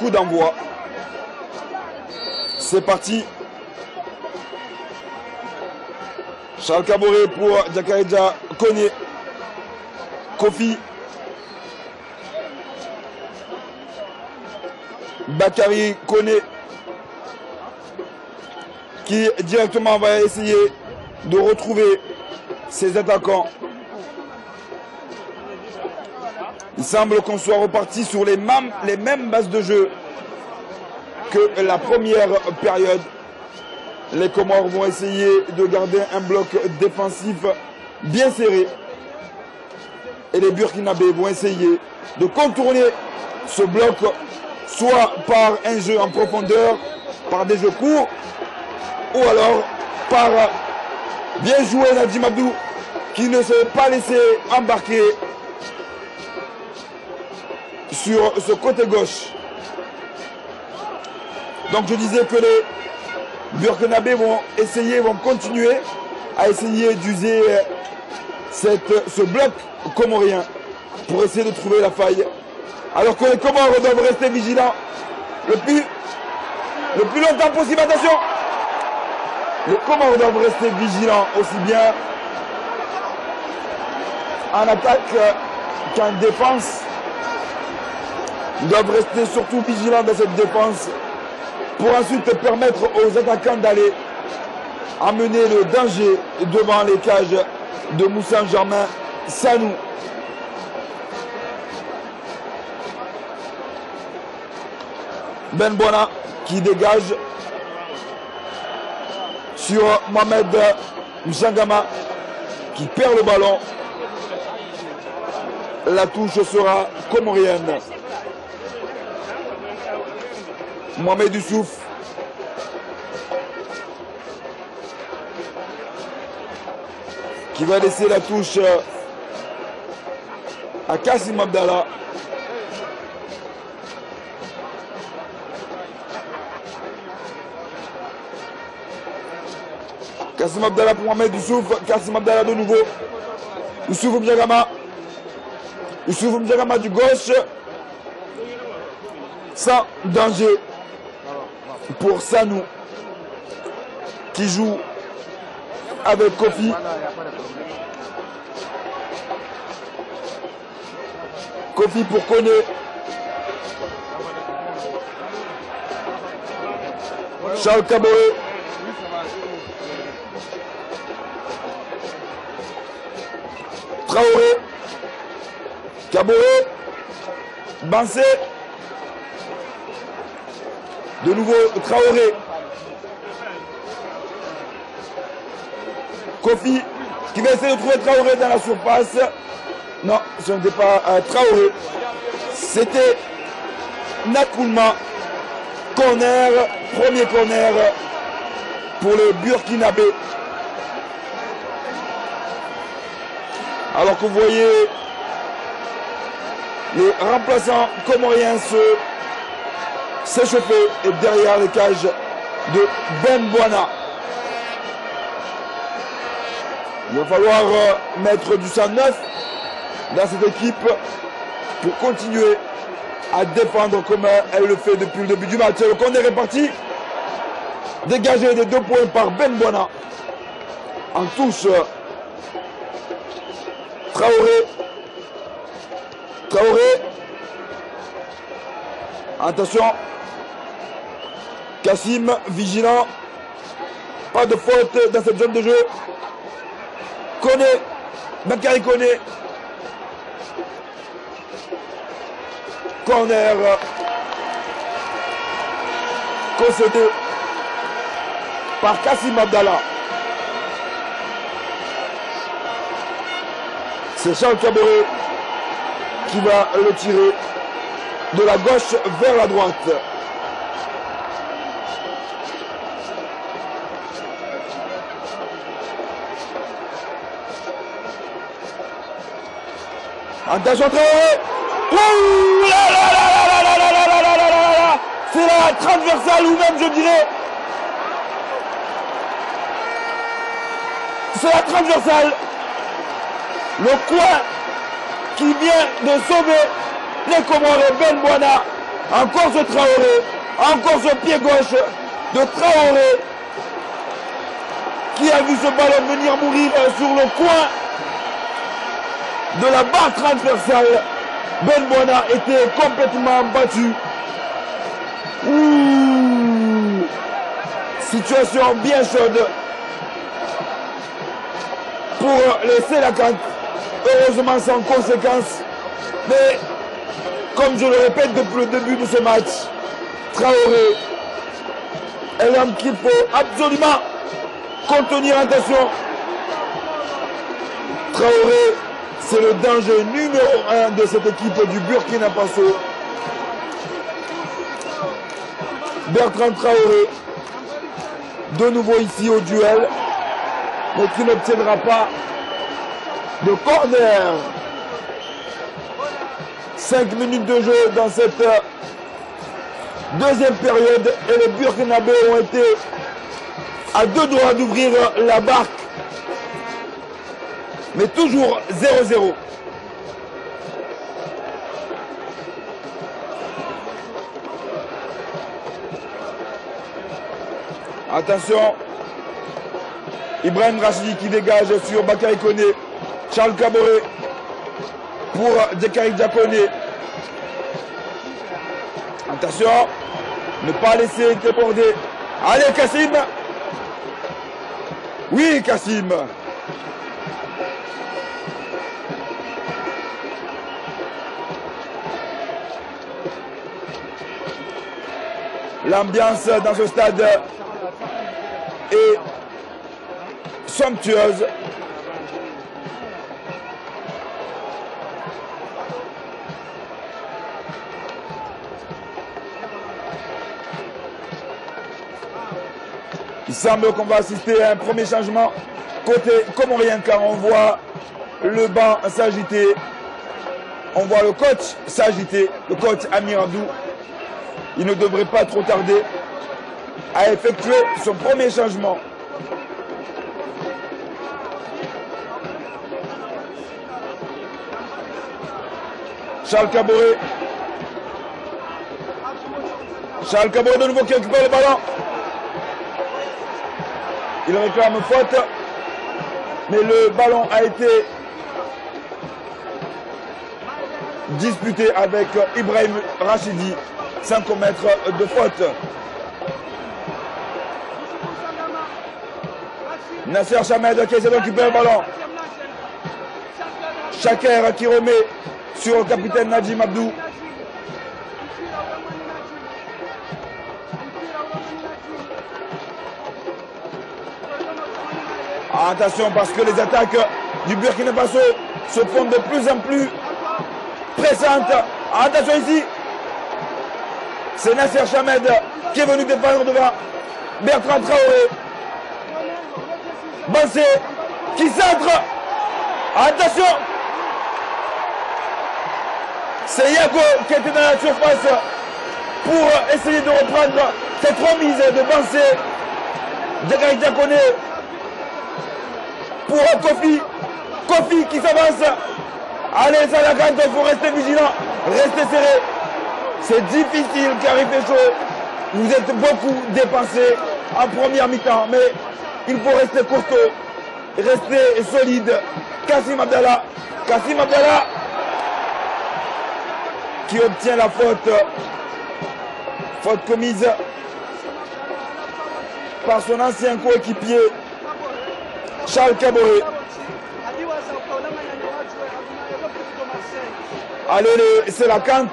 coup d'envoi. C'est parti. Charles Caboret pour Jakareja Kone. Kofi. Bakary Kone. Qui directement va essayer de retrouver ses attaquants. Il semble qu'on soit reparti sur les mêmes, bases de jeu que la première période. Les Comores vont essayer de garder un bloc défensif bien serré. Et les Burkinabés vont essayer de contourner ce bloc soit par un jeu en profondeur, par des jeux courts, ou alors par bien joué Nadim Abdou qui ne s'est pas laissé embarquer sur ce côté gauche. Donc je disais que les Burkinabés vont essayer, vont continuer à essayer d'user ce bloc comorien pour essayer de trouver la faille. Alors que les Comores doivent rester vigilants le plus, le plus longtemps possible. Attention Les Comores doivent rester vigilants aussi bien en attaque qu'en défense. Ils doivent rester surtout vigilants dans cette défense pour ensuite permettre aux attaquants d'aller amener le danger devant les cages de Moussa Germain Sanou. Ben Bona qui dégage sur Mohamed Mchangama qui perd le ballon. La touche sera comorienne. Mohamed Youssouf. Qui va laisser la touche à Kassim Abdallah. Kassim Abdallah pour Mohamed Youssouf. Kassim Abdallah de nouveau. Youssouf Mjagama. Youssouf Mjagama du gauche. Sans danger pour Sanou qui joue avec Kofi. Kofi pour Kone. Charles Caboret. Traoré. Caboret. Bansé. De nouveau Traoré. Kofi qui va essayer de trouver Traoré dans la surface. Non, ce n'était pas euh, Traoré. C'était Nakoulma. Corner, premier corner pour le Burkinabé. Alors que vous voyez les remplaçants comoriens se s'échauffer et derrière les cages de Ben Boana. Il va falloir mettre du sang neuf dans cette équipe pour continuer à défendre comme elle le fait depuis le début du match. Le corner est parti. Dégagé des deux points par Ben Boana. En touche. Traoré. Traoré. Attention. Kassim, vigilant. Pas de faute dans cette zone de jeu. Kone. Bakary Kone. Corner. Concédé par Kassim Abdallah. C'est Charles Caboret qui va le tirer de la gauche vers la droite. Attention Traoré Ouh là là là là là là là là là là là C'est la transversale ou même je dirais C'est la transversale Le coin qui vient de sauver les Comores Ben Boana Encore ce Traoré. Encore ce pied gauche de Traoré. Qui a vu ce ballon venir mourir sur le coin de la barre transversale. Ben Bona était complètement battu. Ouh. Situation bien chaude pour laisser la cante. Heureusement sans conséquence. Mais comme je le répète depuis le début de ce match, Traoré est l'homme qu'il faut absolument contenir. Attention. Traoré, c'est le danger numéro un de cette équipe du Burkina Faso. Bertrand Traoré, de nouveau ici au duel, mais qui n'obtiendra pas de corner. 5 minutes de jeu dans cette deuxième période et les Burkinabés ont été à deux doigts d'ouvrir la barque. Mais toujours 0-0. Attention. Ibrahim Rachidi qui dégage sur Bakary Koné. Charles Caboret pour Dekari Diakoné. Attention. Ne pas laisser déborder. Allez Kassim. Oui Kassim. L'ambiance dans ce stade est somptueuse. Il semble qu'on va assister à un premier changement côté comorien car on voit le banc s'agiter. On voit le coach s'agiter, le coach Amir Abdou. Il ne devrait pas trop tarder à effectuer son premier changement. Charles Caboret. Charles Caboret de nouveau qui récupère le ballon. Il réclame faute. Mais le ballon a été disputé avec Ibrahim Rachidi sans commettre de faute. Nasser Chamed qui essaie d'occuper le ballon. Chaker qui remet sur le capitaine Najim Abdou. Attention parce que les attaques du Burkina Faso se font de plus en plus pressantes. Attention ici. C'est Nasser Chamed qui est venu défendre devant Bertrand Traoré. Bansé qui centre. Attention. C'est Yago qui était dans la surface pour essayer de reprendre cette remise de Bansé. Djagari Diakone pour Kofi. Kofi qui s'avance. Allez, Salagante, il faut rester vigilant, rester serré. C'est difficile car il fait chaud. Vous êtes beaucoup dépensé en première mi-temps, mais il faut rester costaud, rester solide. Kassim Abdallah, Kassim Abdallah qui obtient la faute. Faute commise par son ancien coéquipier Charles Caboret. Allez, c'est la cante.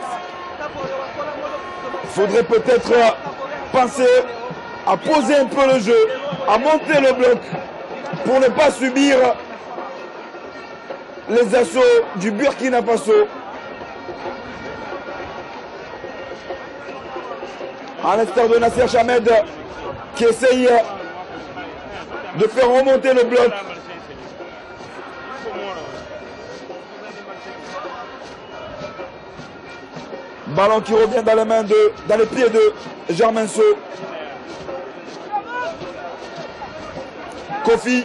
Il faudrait peut-être penser à poser un peu le jeu, à monter le bloc pour ne pas subir les assauts du Burkina Faso. À l'instar de Nasser Chamed qui essaye de faire remonter le bloc. Ballon qui revient dans les mains de, dans les pieds de Germain So. Kofi.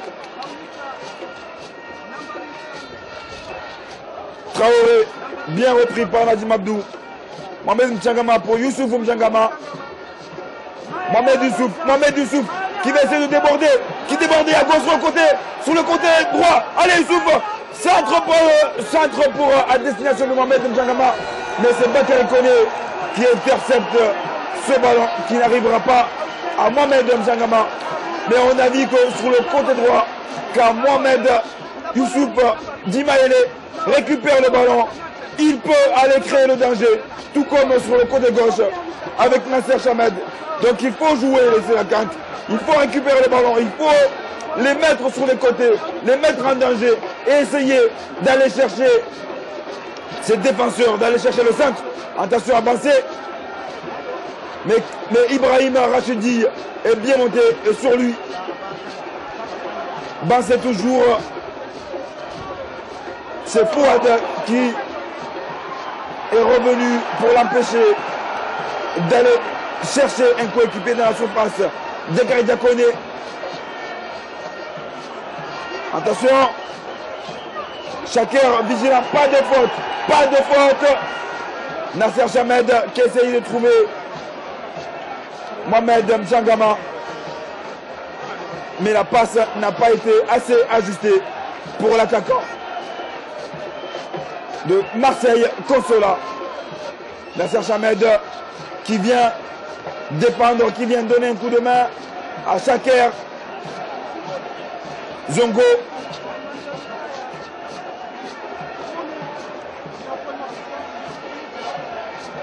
Traoré, bien repris par Nadim Abdou. Mohamed Mchangama pour Youssouf Mchangama. Mohamed Youssouf, Mohamed Youssouf qui va essayer de déborder, qui débordait à gauche sur le côté, sur le côté droit. Allez Youssouf, centre pour, euh, centre pour euh, à destination de Mohamed Mchangama. Mais c'est Bakary Kone qui intercepte ce ballon, qui n'arrivera pas à Mohamed Mchangama. Mais on a vu que sur le côté droit, quand Mohamed Youssouf Dimaele récupère le ballon, il peut aller créer le danger, tout comme sur le côté gauche avec Nasser Chamed. Donc il faut jouer les Sélacantes, il faut récupérer le ballon, il faut les mettre sur les côtés, les mettre en danger et essayer d'aller chercher ces défenseurs, d'aller chercher le centre. Attention à avancer. Mais, mais Ibrahim Rachidi est bien monté sur lui. Bansé toujours. C'est Fouad qui est revenu pour l'empêcher d'aller chercher un coéquipier dans la surface. Dekari Diakone. Attention. Chacun vigilant, pas de faute, pas de faute. Nasser Chamed qui essaye de trouver Mohamed Mjangama. Mais la passe n'a pas été assez ajustée pour l'attaquant de Marseille Consola. Nasser Chamed qui vient dépendre, qui vient donner un coup de main à Shaker. Zongo.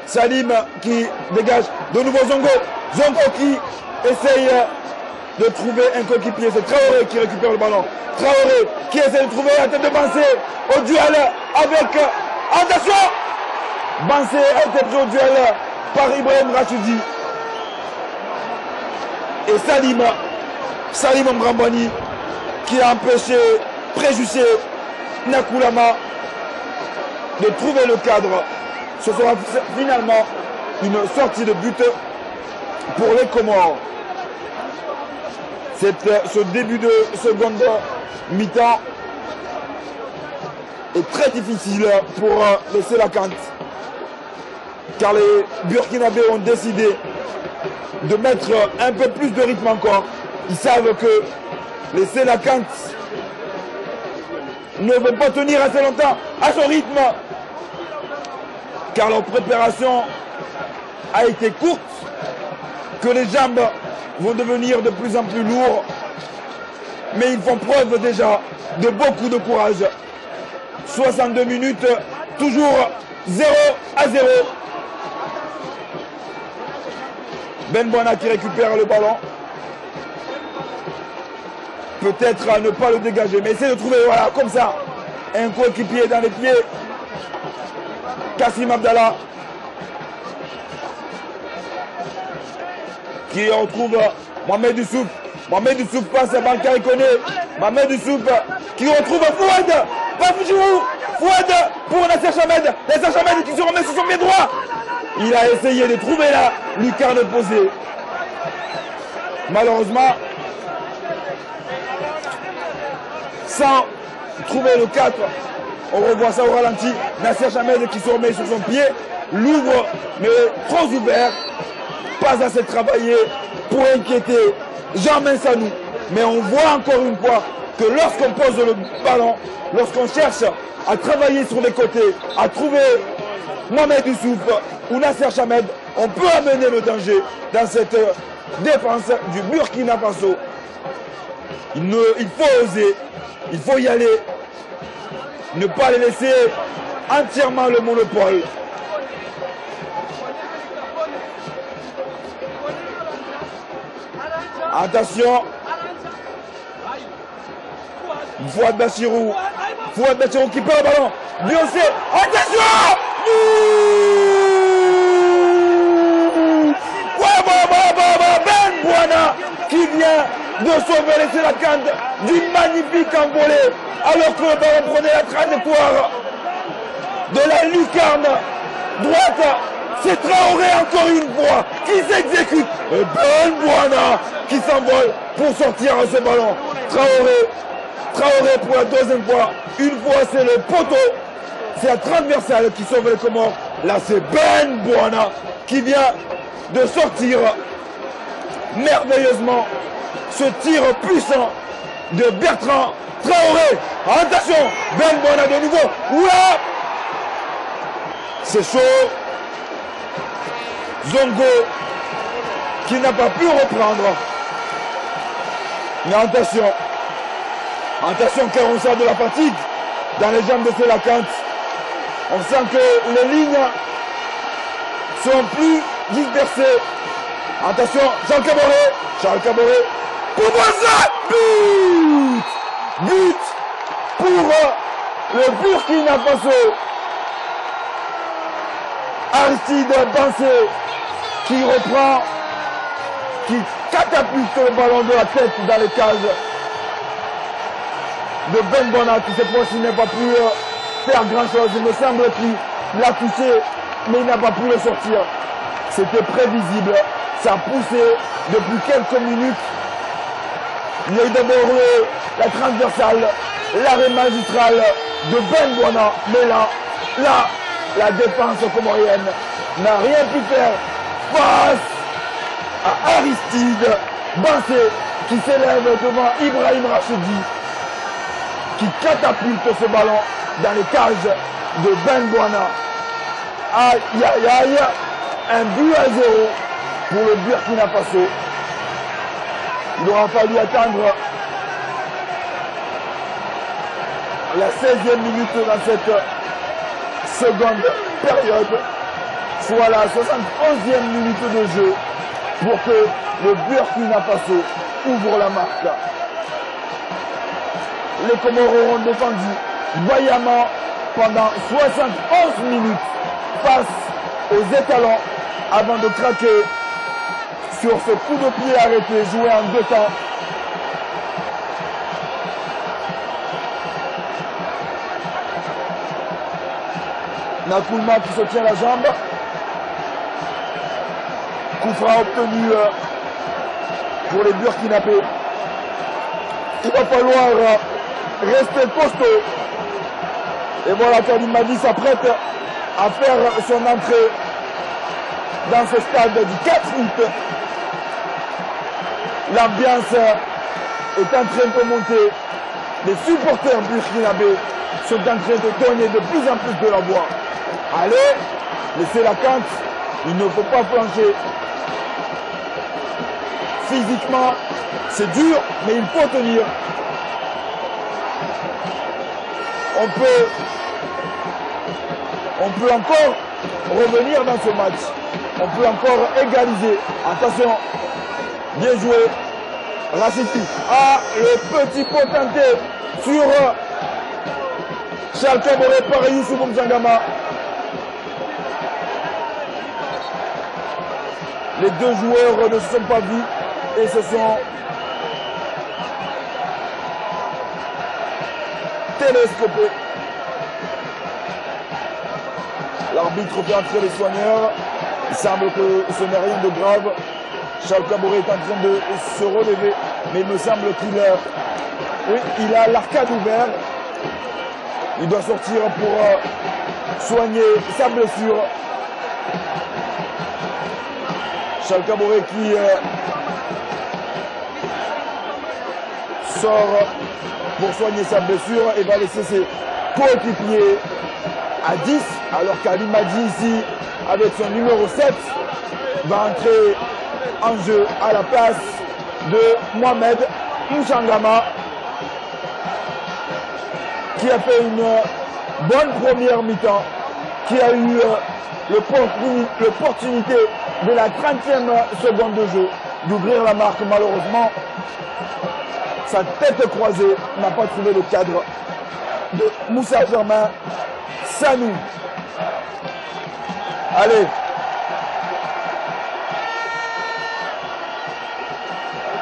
Salim qui dégage de nouveau Zongo. Zongo qui essaye de trouver un coéquipier. C'est Traoré qui récupère le ballon. Traoré qui essaie de trouver la tête de Bansé au duel avec. Attention Bansé a été pris au duel par Ibrahim Rachidi. Et Salim, Salim Mbrambani qui a empêché, préjugé Nakulama de trouver le cadre. Ce sera finalement une sortie de but pour les Comores. C'est ce début de seconde mi-temps est très difficile pour les Sélacante car les Burkinabés ont décidé de mettre un peu plus de rythme encore. Ils savent que les Sélacantes ne vont pas tenir assez longtemps à son rythme car leur préparation a été courte, que les jambes vont devenir de plus en plus lourdes, mais ils font preuve déjà de beaucoup de courage. 62 minutes, toujours 0 à 0. Ben Boina qui récupère le ballon. Peut-être à ne pas le dégager, mais essaie de trouver, voilà, comme ça, un coéquipier dans les pieds. Kassim Abdallah. Qui retrouve Mohamed Youssouf. Mohamed Youssouf passe à Bankari Kone. Mohamed Youssouf qui retrouve Fouad. Bafoujourou. Fouad pour Nasser Chamed. Nasser Chamed qui se remet sur son pied droit. Il a essayé de trouver la lucarne posée. Malheureusement, sans trouver le 4, on revoit ça au ralenti. Nasser Chamed qui se remet sur son pied, l'ouvre, mais trop ouvert, pas assez travaillé pour inquiéter Jean Sanou. Mais on voit encore une fois que lorsqu'on pose le ballon, lorsqu'on cherche à travailler sur les côtés, à trouver Mohamed Youssouf ou Nasser Chamed, on peut amener le danger dans cette défense du Burkina Faso. Il faut oser, il faut y aller, ne pas les laisser entièrement le monopole. Attention. Fouad Bachirou. Fouad Bachirou qui perd le ballon. Beyoncé. Attention Ben Bouana qui vient de sauver les Sélacantes d'une magnifique envolée alors que le ballon prenait la trajectoire de la lucarne droite. C'est Traoré encore une fois qui s'exécute. Et Ben Bouana qui s'envole pour sortir à ce ballon. Traoré, Traoré pour la deuxième fois. Une fois c'est le poteau, c'est la transversale qui sauve les Comores. Là, c'est Ben Boana qui vient de sortir merveilleusement ce tir puissant de Bertrand Traoré. Attention, Ben Boana de nouveau. Oula C'est chaud. Zongo qui n'a pas pu reprendre. Mais attention. Attention car on sort de la fatigue dans les jambes de Selakant. On sent que les lignes sont plus dispersées. Attention, Charles Caboret. Charles Caboret. Ça But But pour le Burkina Faso. Aristide Bansé qui reprend, qui catapulte le ballon de la tête dans les cages de Ben Bona qui cette fois-ci n'a pas pu faire grand-chose. Il me semble qu'il l'a touché, mais il n'a pas pu le sortir. C'était prévisible. Ça a poussé depuis quelques minutes. Il y a eu d'abord la transversale, l'arrêt magistral de Ben Bona. Mais là, là, la défense comorienne n'a rien pu faire face à Aristide Bansé qui s'élève devant Ibrahim Rachidi qui catapulte ce ballon dans les cages de Ben Guana. Aïe, aïe, aïe. Un but à zéro pour le Burkina Faso. Il aura fallu attendre la 16e minute dans cette seconde période, soit la 71e minute de jeu pour que le Burkina Faso ouvre la marque. Les Comores ont défendu vaillamment pendant 71 minutes face aux étalons avant de craquer sur ce coup de pied arrêté joué en deux temps. Nakoulma qui se tient la jambe. Koufra obtenu euh, pour les Burkinabés. Il va falloir euh, rester costaud. Et voilà, Karim Madi s'apprête à faire son entrée dans ce stade du 4 août. L'ambiance est en train de monter. Les supporters burkinabés sont en train de donner de plus en plus de la voix. Allez, laissez la cante. Il ne faut pas flancher. Physiquement, c'est dur, mais il faut tenir. On peut, on peut encore revenir dans ce match. On peut encore égaliser. Attention, bien joué. Rachidi. Ah, le petit potenté sur Charles Caboret par Youssouf Mzangama. Les deux joueurs ne se sont pas vus et se sont télescopés. L'arbitre fait entrer les soigneurs. Il semble que ce n'est rien de grave. Charles Caboret est en train de se relever, mais il me semble qu'il a, il a l'arcade ouvert. Il doit sortir pour euh, soigner sa blessure. Charles Caboret qui euh, sort pour soigner sa blessure et va laisser ses coéquipiers à 10, alors qu'Ali Madi ici, avec son numéro 7, va entrer en jeu à la place de Mohamed Mchangama, qui a fait une bonne première mi-temps, qui a eu l'opportunité de la 30e seconde de jeu d'ouvrir la marque. Malheureusement, sa tête croisée n'a pas trouvé le cadre de Moussa Germain Sanou. Allez.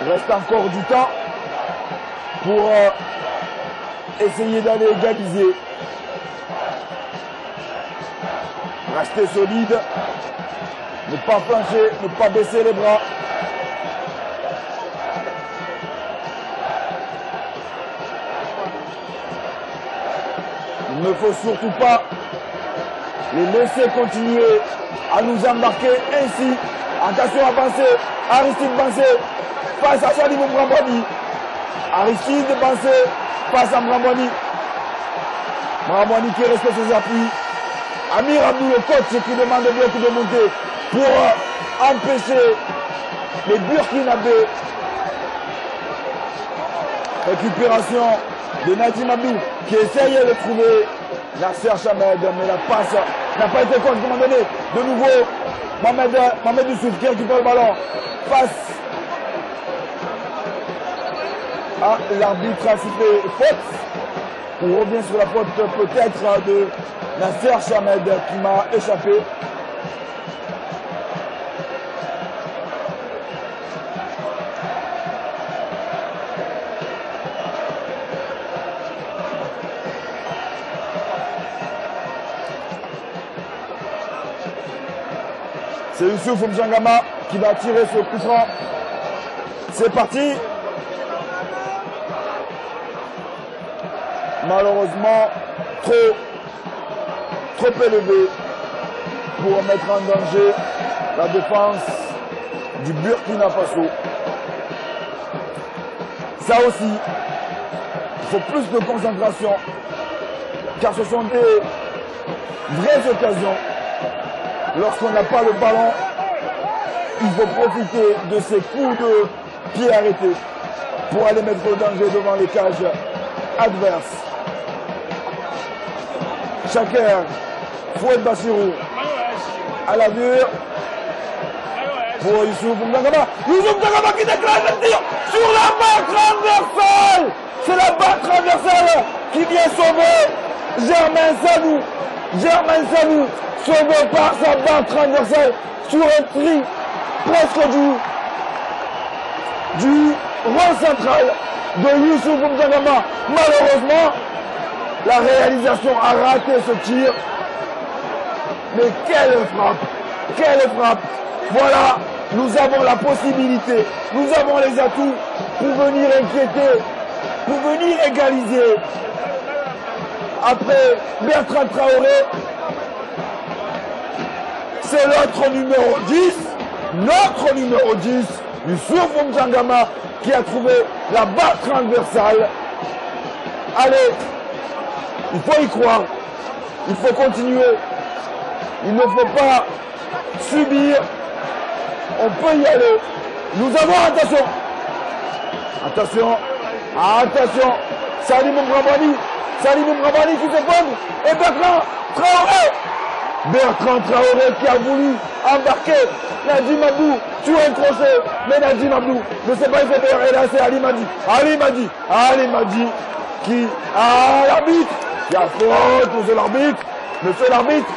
Il reste encore du temps pour euh, essayer d'aller égaliser. Rester solide. Ne pas flancher, ne pas baisser les bras. Il ne faut surtout pas les laisser continuer à nous embarquer ainsi. Attention à penser, Aristide Bansé face à Salim Bramboni. Aristide Bansé face à Bramboni. Bramboni qui respecte ses appuis. Amir Abdou, le coach qui demande beaucoup de monter pour empêcher les Burkinabés. Récupération de Nadim Abdou qui essayait de trouver Nasser Chamed, mais la passe n'a pas été un moment donné. De nouveau, Mohamed, Mohamed qui récupère le ballon face à l'arbitre a faute. On revient sur la faute peut-être de Nasser Chamed qui m'a échappé. C'est Youssouf Mjangama qui va tirer ce coup franc. C'est parti. Malheureusement, trop, trop élevé pour mettre en danger la défense du Burkina Faso. Ça aussi, il faut plus de concentration, car ce sont des vraies occasions lorsqu'on n'a pas le ballon, il faut profiter de ces coups de pied arrêtés pour aller mettre au danger devant les cages adverses. Chacun, Fouet Bassirou, à la dure, pour Youssouf Mdangama. Youssouf Mdangama qui déclare le tir sur la barre transversale. C'est la barre transversale qui vient sauver Germain Sanou. Germain Sanou sauvé par sa barre transversale sur un tri presque du, du rang central de Youssouf Mzangama. Malheureusement, la réalisation a raté ce tir. Mais quelle frappe Quelle frappe Voilà, nous avons la possibilité, nous avons les atouts pour venir inquiéter, pour venir égaliser. Après Bertrand Traoré, c'est notre numéro 10, notre numéro 10, Youssouf Mjangama, qui a trouvé la barre transversale. Allez, il faut y croire, il faut continuer, il ne faut pas subir, on peut y aller. Nous avons, attention, attention, attention, Salim Mbrabani, Salim Mbrabani qui se pose, et Bertrand Traoré Bertrand Traoré qui a voulu embarquer Nadim Abdou sur un crochet. Mais Nadim Abdou ne sait pas, fait faire. Et là, c'est Ali Madi. Ali Madi. Ali Madi qui. Ah, l'arbitre Il y a faute, monsieur l'arbitre. Monsieur l'arbitre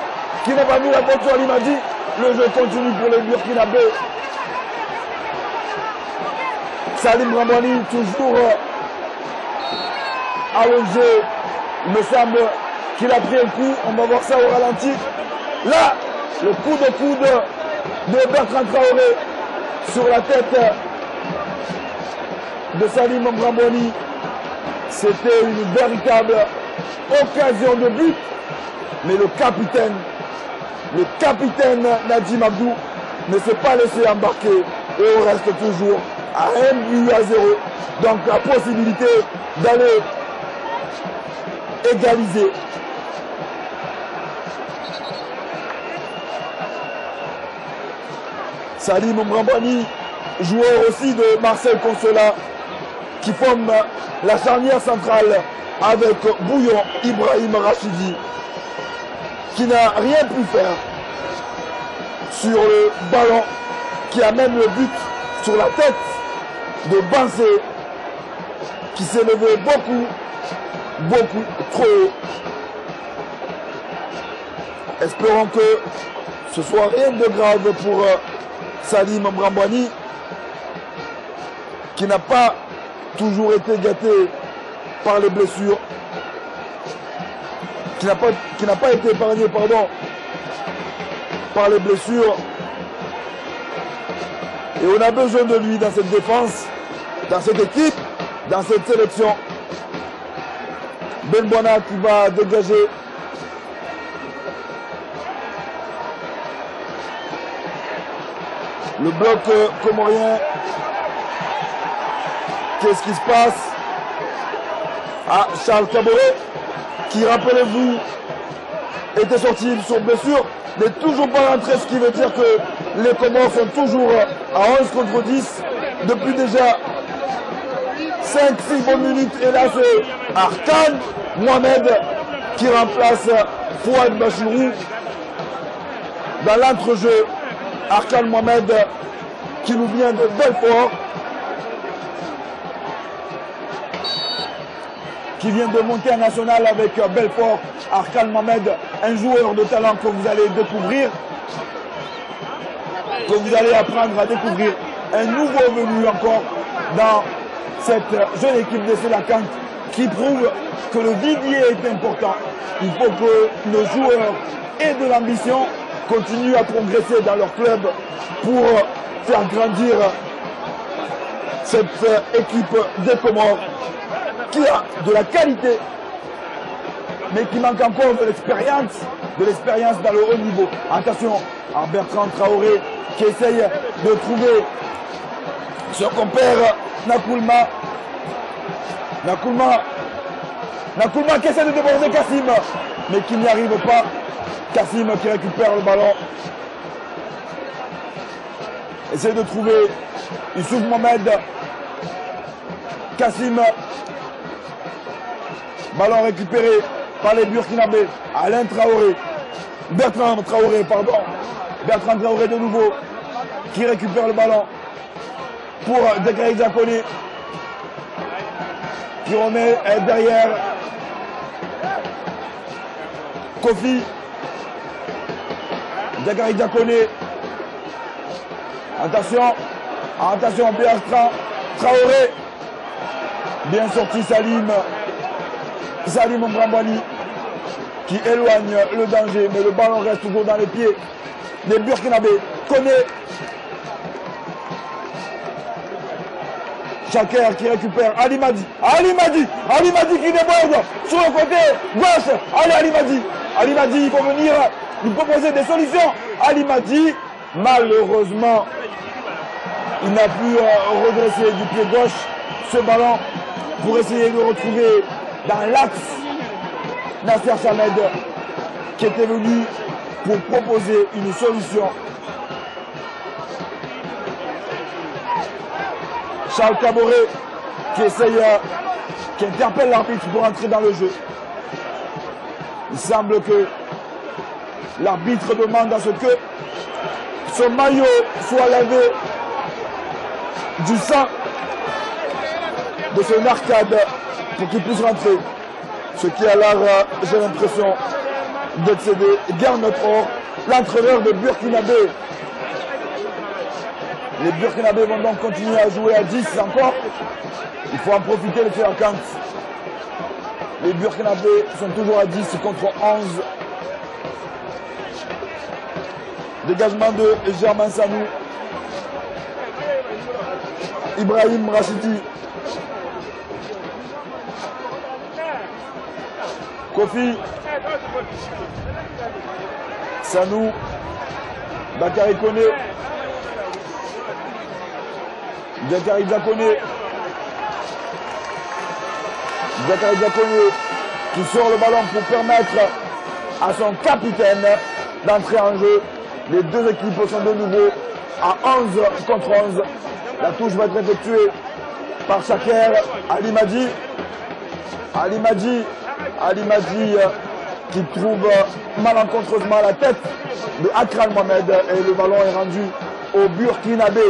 qui n'a pas vu la faute Ali Madi. Le jeu continue pour les Burkinabés. Salim Ramani, toujours allongé. Il me semble qu'il a pris un coup. On va voir ça au ralenti. Là, le coup de coude de Bertrand Traoré sur la tête de Salim Bramboni. C'était une véritable occasion de but. Mais le capitaine, le capitaine Nadim Abdou ne s'est pas laissé embarquer et on reste toujours à un but à zéro. Donc la possibilité d'aller égaliser Salim Mbrambani, joueur aussi de Marcel Consola, qui forme la charnière centrale avec Bouillon Ibrahim Rachidi, qui n'a rien pu faire sur le ballon qui amène le but sur la tête de Bansé, qui s'est levé beaucoup, beaucoup trop haut. Espérons que ce soit rien de grave pour Salim Mbrambouani, qui n'a pas toujours été gâté par les blessures, qui n'a pas, qui pas été épargné pardon, par les blessures. Et on a besoin de lui dans cette défense, dans cette équipe, dans cette sélection. Benbona qui va dégager. Le bloc euh, comorien. Qu'est-ce qui se passe? Ah, Charles Caboret, qui, rappelez-vous, était sorti sur blessure, n'est toujours pas rentré, ce qui veut dire que les Comores sont toujours euh, à 11 contre 10 depuis déjà 5-6 bonnes minutes. Et là, c'est Arkan Mohamed qui remplace Fouad Bachirou dans l'entrejeu. Arkan Mohamed qui nous vient de Belfort. qui vient de monter national avec Belfort, Arkan Mohamed, un joueur de talent que vous allez découvrir, que vous allez apprendre à découvrir, un nouveau venu encore dans cette jeune équipe de Sélacante qui prouve que le vivier est important. Il faut que nos joueurs aient de l'ambition, continuent à progresser dans leur club pour faire grandir cette équipe des Comores qui a de la qualité, mais qui manque encore de l'expérience, de l'expérience dans le haut niveau. Attention à Bertrand Traoré qui essaye de trouver son compère Nakoulma. Nakoulma. Nakoulma qui essaie de déborder Kassim, mais qui n'y arrive pas. Kassim qui récupère le ballon. Essaye de trouver Youssouf Mohamed. Kassim. Ballon récupéré par les Burkinabés. Alain Traoré. Bertrand Traoré, pardon. Bertrand Traoré de nouveau qui récupère le ballon pour Dekari Zakone qui remet derrière Kofi. Dekari Zakone attention. Attention Bertrand Traoré. Bien sorti Salim. Salim Mbrambani qui éloigne le danger mais le ballon reste toujours dans les pieds des Burkinabés. Connaît Chaker qui récupère Ali Madi. Ali Madi. Ali Madi qui déborde sur le côté gauche. Allez Ali Madi. Ali Madi, il faut venir nous proposer des solutions. Ali Madi, malheureusement, il n'a pu redresser du pied gauche ce ballon pour essayer de retrouver dans l'axe Nasser Chamed qui était venu pour proposer une solution Charles Caboret qui essaye, qui interpelle l'arbitre pour entrer dans le jeu. Il semble que l'arbitre demande à ce que son maillot soit lavé du sang de son arcade pour qu'il puisse rentrer. Ce qui a l'air, j'ai l'impression, d'excéder notre or, l'entraîneur de Burkinabé les Burkinabés vont donc continuer à jouer à 10 encore. Il faut en profiter de ces vacances. Les Burkinabés sont toujours à 10 contre 11. Dégagement de Germain Sanou. Ibrahim Rachidi. Kofi. Sanou. Bakary Kone. Zakari Zakone. Zakari qui sort le ballon pour permettre à son capitaine d'entrer en jeu. Les deux équipes sont de nouveau à 11 contre 11. La touche va être effectuée par Shaker Ali Madi. Ali Madi, Ali Madi qui trouve malencontreusement la tête de Akran Mohamed et le ballon est rendu au Burkinabé.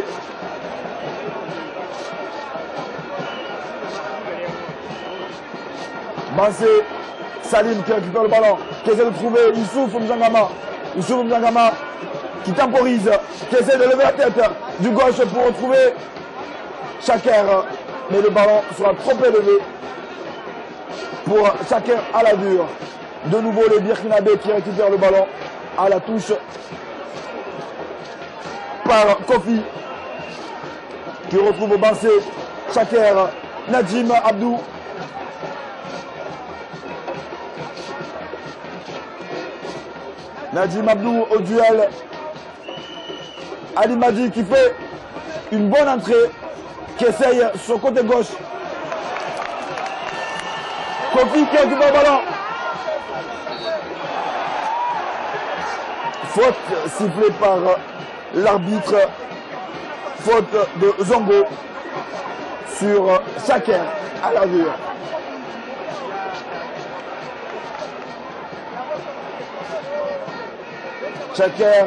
Salim qui récupère le ballon, qui essaie de trouver Youssouf Mzangama. Youssouf Mzangama qui temporise, qui essaie de lever la tête du gauche pour retrouver Chaker. Mais le ballon sera trop élevé pour Chaker à la dure. De nouveau les Birkinabé qui récupèrent le ballon à la touche par Kofi qui retrouve Bansé, Chaker, Najim Abdou Nadim Abdou au duel Ali Madi qui fait une bonne entrée, qui essaye sur côté gauche. Kofi qui ballon. Faute sifflée par l'arbitre. Faute de Zongo sur chacun à la vue. Chacun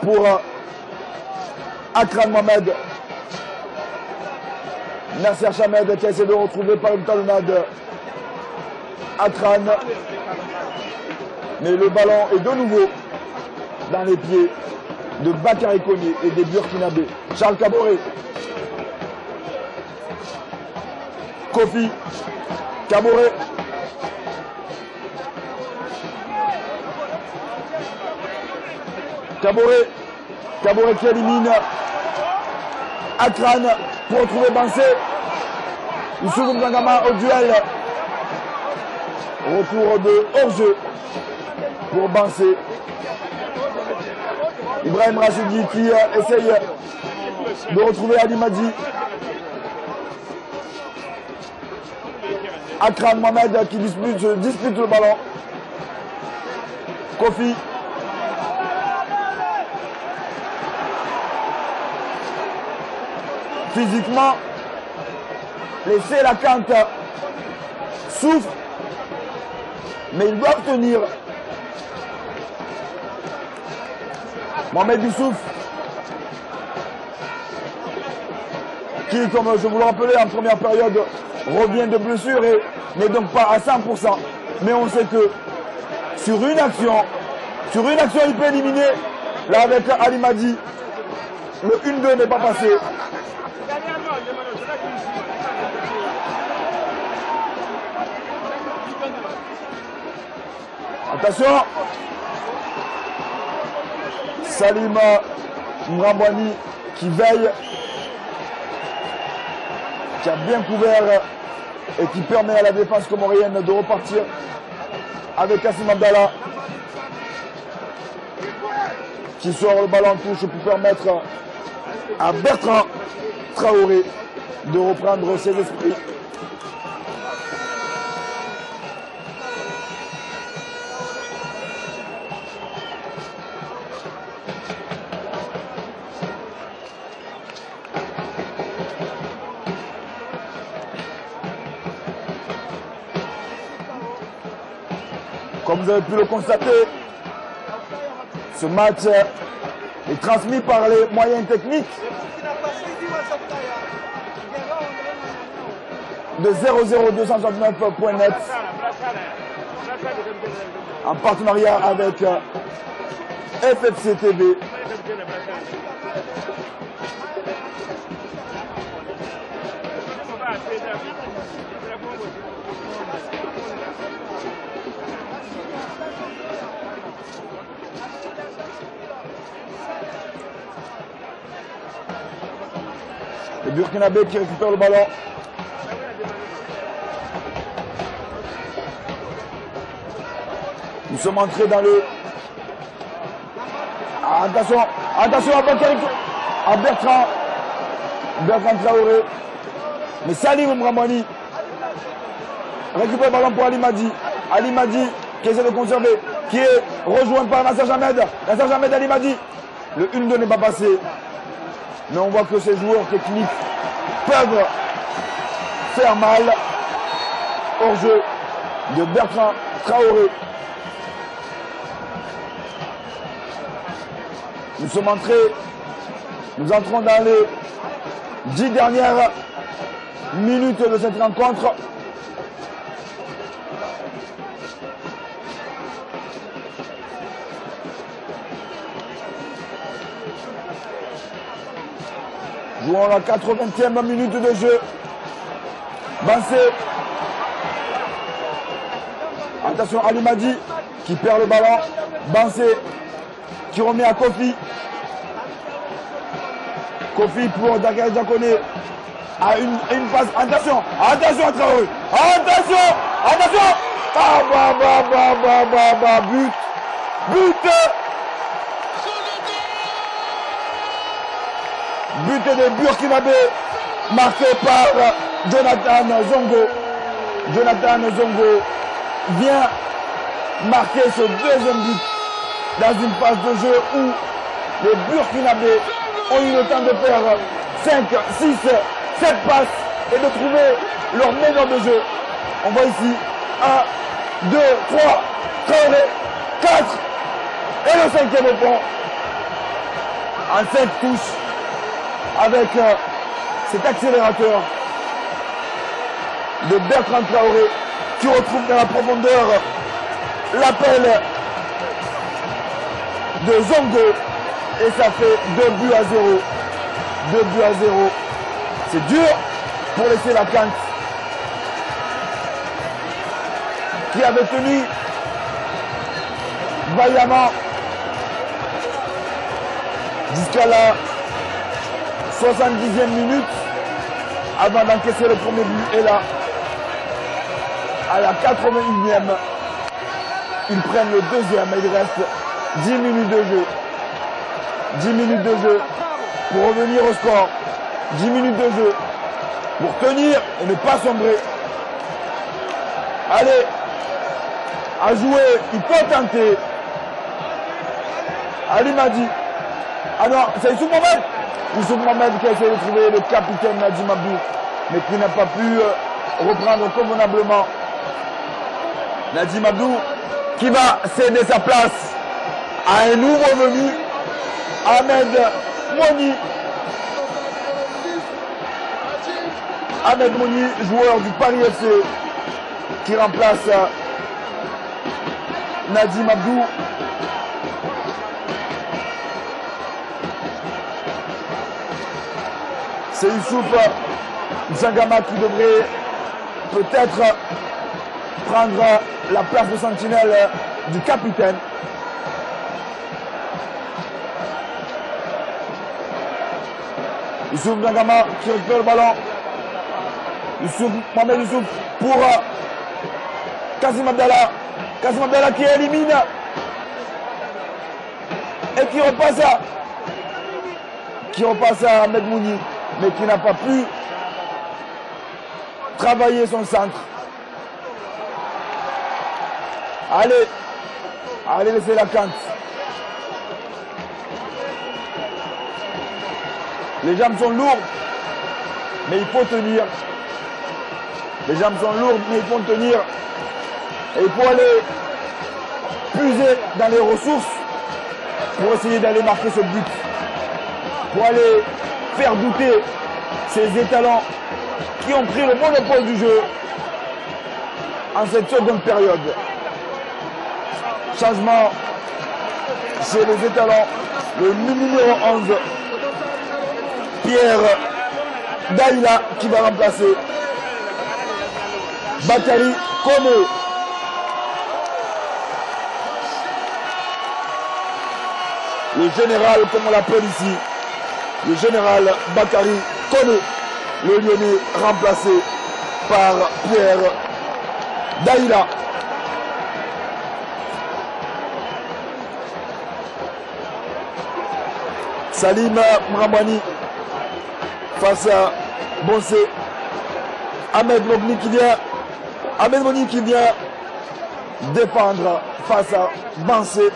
pour Akram Mohamed. Nasser Chamed qui essaie de retrouver par une talonnade Akran. Mais le ballon est de nouveau dans les pieds de Bakary Koné et des Burkinabés. Charles Caboret. Kofi. Caboret. Caboret qui élimine Akran pour retrouver Bansé. Youssouf Mzangama au duel. Retour de hors-jeu pour Bansé. Ibrahim Rachidi qui essaye de retrouver Ali Madi. Akran Mohamed qui dispute le ballon. Kofi. Physiquement, laisser la cante souffre, mais ils doivent tenir. Mohamed Youssouf, qui, comme je vous le rappelais en première période, revient de blessure et n'est donc pas à 100%. Mais on sait que sur une action, sur une action, il peut éliminer. Là, avec Ali Madi, le 1-2 n'est pas passé. Salima Mrambouani qui veille, qui a bien couvert et qui permet à la défense comorienne de repartir avec Kassim Abdallah qui sort le ballon en touche pour permettre à Bertrand Traoré de reprendre ses esprits. Vous avez pu le constater, ce match est transmis par les moyens techniques. De 00269.net en partenariat avec FFC TV. Burkinabé qui récupère le ballon. Nous sommes entrés dans le. Ah, attention, attention à, Bakary, à Bertrand. Bertrand Traoré. Mais Salim Mramani récupère le ballon pour Ali Madi. Ali Madi qui essaie de conserver, qui est rejoint par Nasser Jamed. Nasser Jamed Ali Madi. Le 1-2 n'est pas passé. Mais on voit que ces joueurs techniques peuvent faire mal. Hors jeu de Bertrand Traoré. Nous sommes entrés, nous entrons dans les dix dernières minutes de cette rencontre. Jouons la 80e minute de jeu. Bansé. Attention Ali Madi qui perd le ballon. Bansé qui remet à Kofi. Kofi pour Dakar Diakone. À une, une passe. Attention, attention à Traoré. Attention, attention. Ah bah bah bah bah bah bah but. But. But de Burkinabé, marqué par Jonathan Zongo. Jonathan Zongo vient marquer ce deuxième but dans une phase de jeu où les Burkinabés ont eu le temps de faire 5, 6, 7 passes et de trouver leur meilleur de jeu. On voit ici 1, 2, 3, 4 et le cinquième au pont en 5 touches avec euh, cet accélérateur de Bertrand Traoré qui retrouve dans la profondeur l'appel de Zongo et ça fait 2 buts à 0. 2 buts à 0. C'est dur pour laisser la quinte qui avait tenu vaillamment jusqu'à la 70e minute avant d'encaisser le premier but. Et là, à la 81e, ils prennent le deuxième il reste 10 minutes de jeu. 10 minutes de jeu pour revenir au score. 10 minutes de jeu pour tenir et ne pas sombrer. Allez, à jouer, il peut tenter. Ali m'a dit. Ah non, c'est Youssouf Mohamed. Youssouf Mohamed qui a essayé de trouver le capitaine Nadim Abdou, mais qui n'a pas pu euh, reprendre convenablement. Nadim Abdou qui va céder sa place à un nouveau venu, Ahmed Moni. Ahmed Moni, joueur du Paris FC, qui remplace euh, Nadim Abdou. C'est Youssouf Zangama qui devrait peut-être prendre la place de sentinelle du capitaine. Youssouf Zangama qui récupère le ballon. Youssouf, Mohamed Youssouf pour Abdallah. Kazim Abdallah qui élimine et qui repasse à qui repasse à Ahmed Mouni mais qui n'a pas pu travailler son centre. Allez, allez laisser la cante. Les jambes sont lourdes, mais il faut tenir. Les jambes sont lourdes, mais il faut tenir. Et il faut aller puiser dans les ressources pour essayer d'aller marquer ce but. Pour aller faire douter ces étalons qui ont pris le monopole du jeu en cette seconde période. Changement chez les étalons. Le numéro 11, Pierre Daïla, qui va remplacer Bakary Kone. Le général, comme on l'appelle ici, le général Bakary Kone, le lyonnais remplacé par Pierre Daïla. Salim Mramani face à Bonsé. Ahmed Mogni qui vient. Ahmed Mogni qui vient défendre face à Bansé.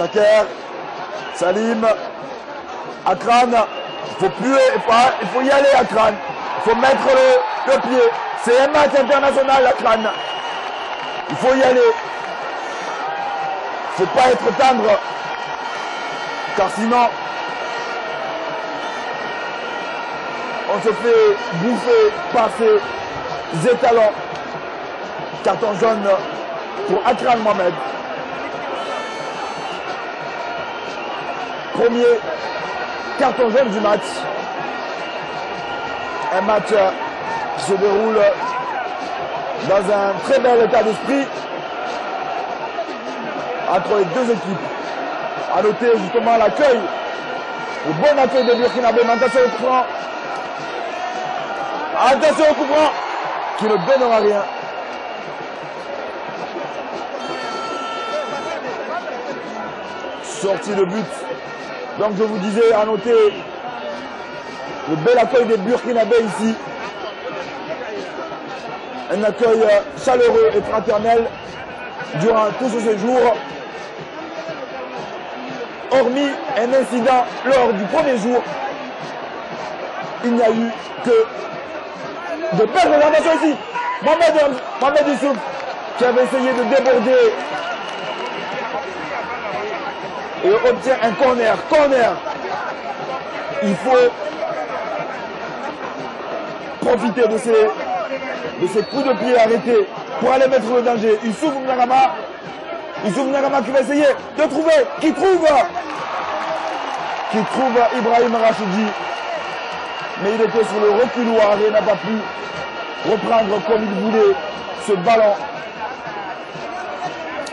Chaker, Salim, Akran, il faut plus, il faut y aller Akran, il faut mettre le, le pied. C'est un match international Akran. Il faut y aller. Il ne faut pas être tendre. Car sinon, on se fait bouffer par ces étalons. Carton jaune pour Akran Mohamed. premier carton jaune du match. Un match qui se déroule dans un très bel état d'esprit entre les deux équipes. À noter justement l'accueil, le bon accueil de Burkina Faso. Attention au courant. Attention au courant qui ne donnera rien. Sortie de but donc je vous disais à noter le bel accueil des Burkinabés ici. Un accueil chaleureux et fraternel durant tout ce séjour. Hormis un incident lors du premier jour, il n'y a eu que de perdre l'information ici. Youssouf qui avait essayé de déborder et obtient un corner. Corner. Il faut profiter de ces, de coups de pied arrêtés pour aller mettre le danger. Youssouf Mnagama. Youssouf Mnagama qui va essayer de trouver. Qui trouve Qui trouve Ibrahim Rachidi. Mais il était sur le reculoir et n'a pas pu reprendre comme il voulait ce ballon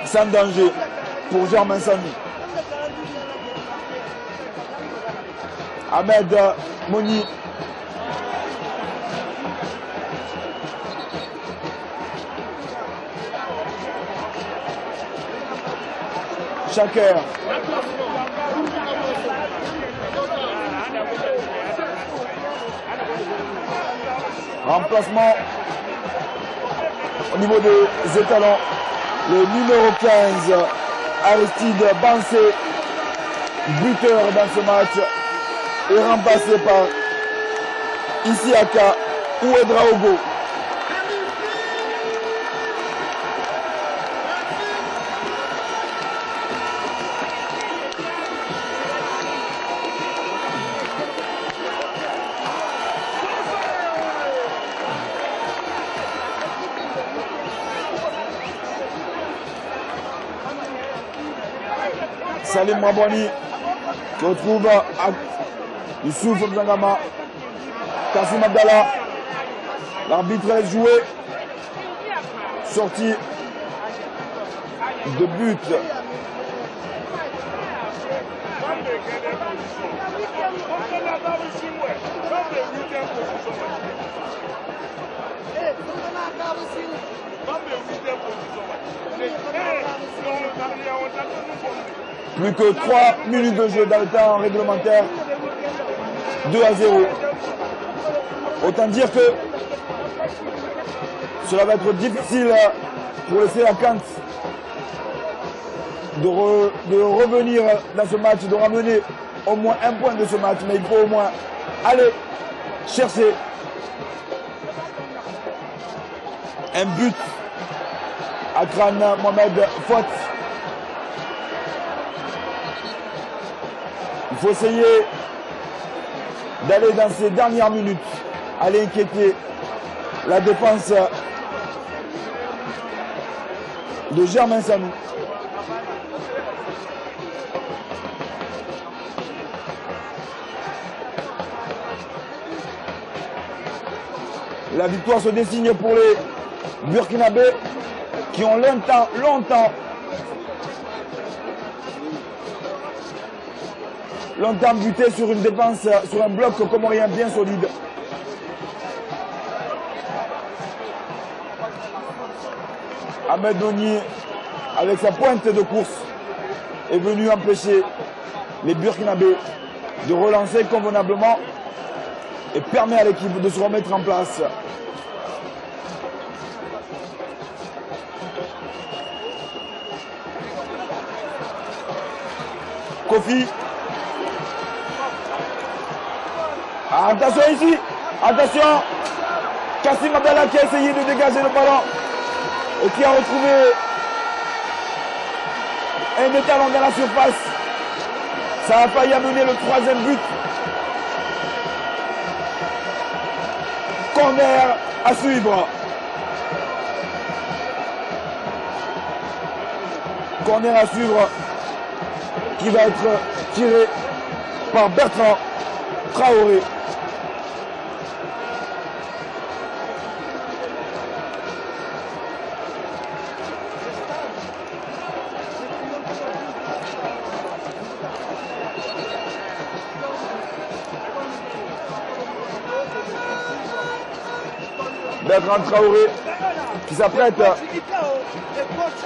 sans danger pour Germain Samy. Ahmed Moni. Chaker. Remplacement au niveau des étalons. Le numéro 15, Aristide Bansé, buteur dans ce match est remplacé par Isiaka Ouedraogo. Salim Mabouani qui retrouve Youssouf Mzangama, Kassim Abdallah. L'arbitre est joué. Sortie de but. Plus que 3 minutes de jeu dans le temps réglementaire. 2 à 0. Autant dire que cela va être difficile pour laisser la Kant de, de, revenir dans ce match, de ramener au moins un point de ce match, mais il faut au moins aller chercher un but à Kran Mohamed Fouat. Il faut essayer d'aller dans ces dernières minutes, aller inquiéter la défense de Germain Sanou. La victoire se dessine pour les Burkinabés qui ont longtemps, longtemps, longtemps buté sur une défense, sur un bloc comorien bien solide. Ahmed Doni, avec sa pointe de course, est venu empêcher les Burkinabés de relancer convenablement et permet à l'équipe de se remettre en place. Kofi. Attention ici. Attention. Kassim Abdallah qui a essayé de dégager le ballon et qui a retrouvé un étalon dans la surface. Ça a failli amener le troisième but. Corner à suivre. Corner à suivre qui va être tiré par Bertrand Traoré. Bertrand Traoré qui s'apprête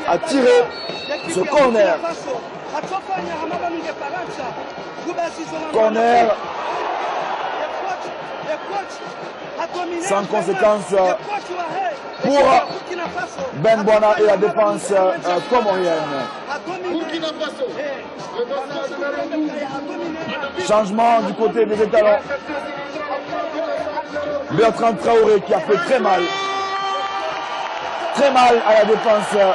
à tirer ce corner. Corner sans conséquence pour Ben Boana et la défense euh, comorienne. Changement du côté des étalons. Bertrand Traoré qui a fait très mal. Très mal à la défense euh,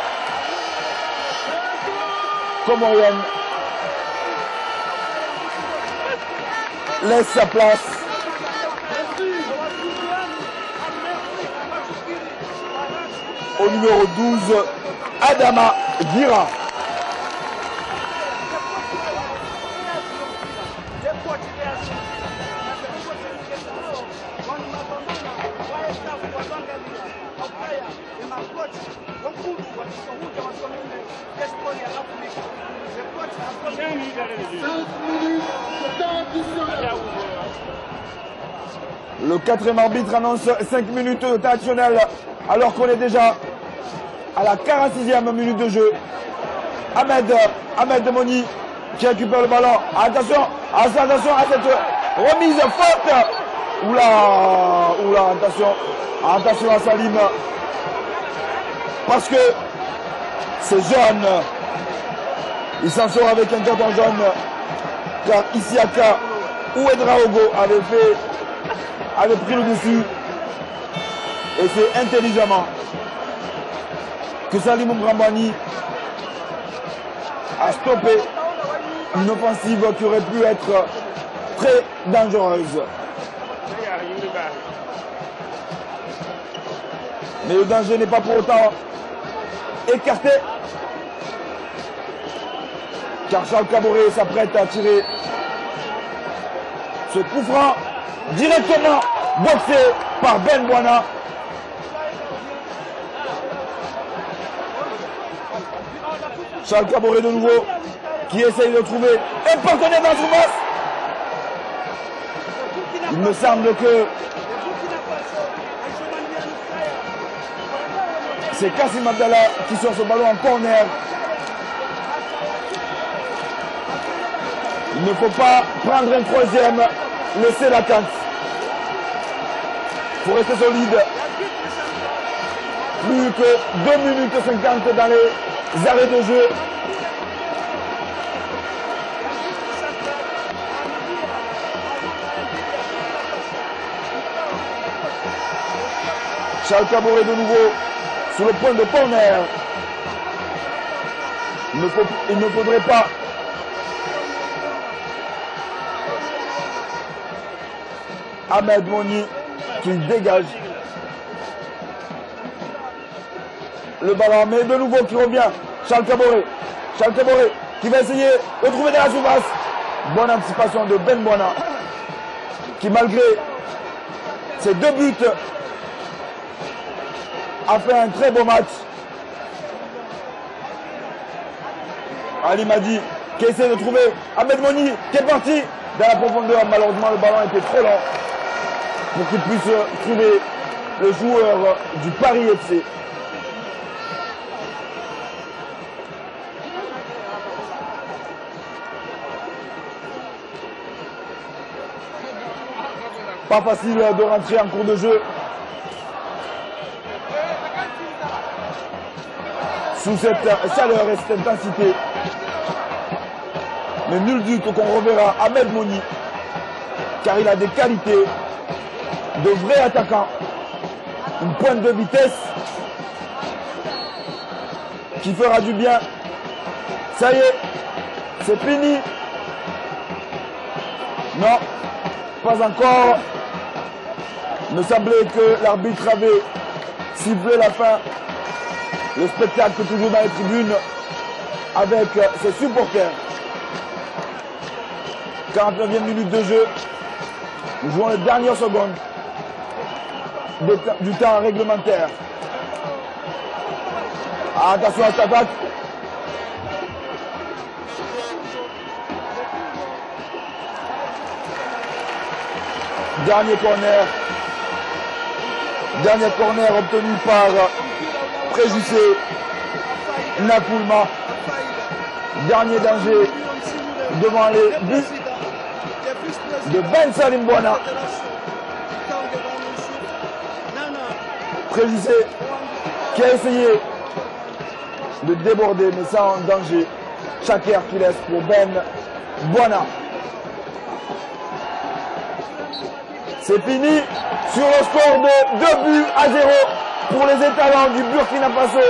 comorienne. Laisse sa place au numéro 12, Adama Gira. Le quatrième arbitre annonce 5 minutes de temps additionnel alors qu'on est déjà à la 46e minute de jeu. Ahmed, Ahmed Demoni qui récupère le ballon. Attention, attention à cette remise forte. Oula, oula, attention. Attention à Salim. Parce que c'est jaune. Il s'en sort avec un carton jaune. Car Isiaka ou Edraogo avait fait, avait pris le dessus. Et c'est intelligemment que Salim Mbrambani a stoppé une offensive qui aurait pu être très dangereuse. Mais le danger n'est pas pour autant écarté. Car Charles Caboret s'apprête à tirer ce coup franc directement boxé par Ben Boana. Charles Caboret de nouveau qui essaye de trouver partenaire dans son boss. Il me semble que c'est Kassim Abdallah qui sort ce ballon en corner. Il ne faut pas prendre un troisième, laisser la cante. Il faut rester solide. Plus que 2 minutes 50 dans les arrêts de jeu. Charles Caboret de nouveau sur le point de corner. Il ne, il ne faudrait pas Ahmed Moni qui dégage. Le ballon, mais de nouveau qui revient. Charles Caboret. Charles Caboret qui va essayer de trouver de la surface. Bonne anticipation de Ben Boina qui malgré ses deux buts a fait un très beau match. Ali Madi qui essaie de trouver Ahmed Moni qui est parti dans la profondeur. Malheureusement, le ballon était trop lent pour qu'il puisse trouver le joueur du Paris FC. Pas facile de rentrer en cours de jeu. Sous cette chaleur et cette intensité. Mais nul doute qu'on reverra Ahmed Moni, car il a des qualités de vrai attaquant. Une pointe de vitesse qui fera du bien. Ça y est, c'est fini. Non, pas encore. Il me semblait que l'arbitre avait sifflé la fin. Le spectacle toujours dans les tribunes avec ses supporters. 49e minute de jeu. Nous jouons les dernières secondes du temps réglementaire. Attention à cette attaque. Dernier corner. Dernier corner obtenu par Préjugé. Napoulma. Dernier danger devant les buts de Ben Salim. Préjugé qui a essayé de déborder mais sans danger. Chaker qui laisse pour Ben Boana. C'est fini sur le score de 2 buts à 0 pour les étalons du Burkina Faso.